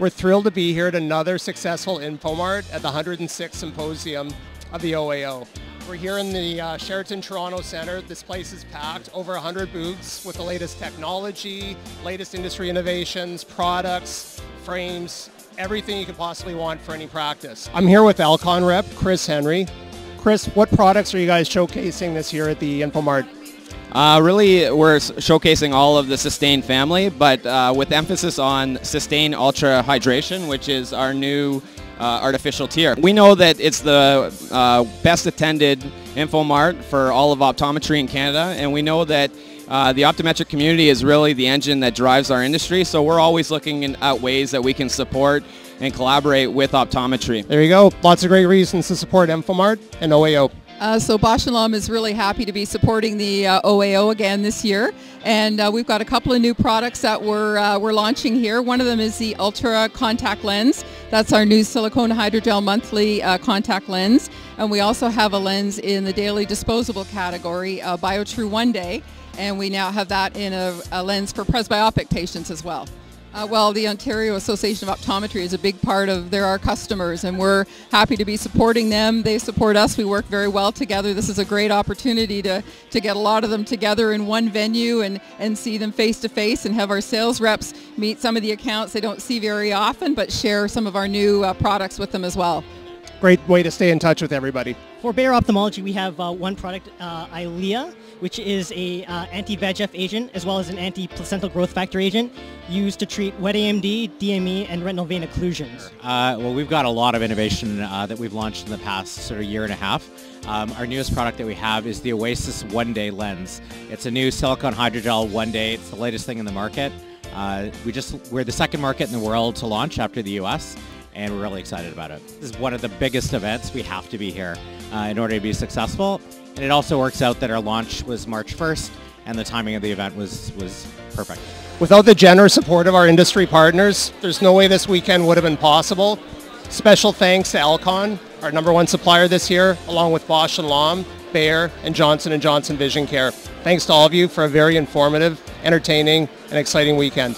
We're thrilled to be here at another successful InfoMart at the 106th Symposium of the OAO. We're here in the uh, Sheraton Toronto Centre. This place is packed, over 100 booths with the latest technology, latest industry innovations, products, frames, everything you could possibly want for any practice. I'm here with Alcon rep, Chris Henry. Chris, what products are you guys showcasing this year at the InfoMart? Uh, really, we're showcasing all of the Systane family, but uh, with emphasis on Systane Ultra Hydration, which is our new uh, artificial tear. We know that it's the uh, best attended InfoMart for all of optometry in Canada, and we know that uh, the optometric community is really the engine that drives our industry, so we're always looking in, at ways that we can support and collaborate with optometry. There you go. Lots of great reasons to support InfoMart and OAO. Uh, so Bausch & Lomb is really happy to be supporting the uh, OAO again this year. And uh, we've got a couple of new products that we're, uh, we're launching here. One of them is the Ultra Contact Lens. That's our new silicone hydrogel monthly uh, contact lens. And we also have a lens in the daily disposable category, uh, BioTrue One Day. And we now have that in a, a lens for presbyopic patients as well. Uh, well, the Ontario Association of Optometry is a big part of, they're our customers and we're happy to be supporting them. They support us. We work very well together. This is a great opportunity to, to get a lot of them together in one venue and, and see them face to face and have our sales reps meet some of the accounts they don't see very often but share some of our new uh, products with them as well. Great way to stay in touch with everybody. For Bayer Ophthalmology, we have uh, one product, uh, Eylea, which is a uh, anti-VEGF agent as well as an anti-placental growth factor agent used to treat wet AMD, DME, and retinal vein occlusions. Uh, well, we've got a lot of innovation uh, that we've launched in the past sort of year and a half. Um, our newest product that we have is the Oasys One Day Lens. It's a new silicone hydrogel One Day. It's the latest thing in the market. Uh, we just we're the second market in the world to launch after the U.S and we're really excited about it. This is one of the biggest events. We have to be here uh, in order to be successful. And it also works out that our launch was March 1st, and the timing of the event was, was perfect. Without the generous support of our industry partners, there's no way this weekend would have been possible. Special thanks to Alcon, our number one supplier this year, along with Bausch & Lomb, Bayer, and Johnson & Johnson Vision Care. Thanks to all of you for a very informative, entertaining, and exciting weekend.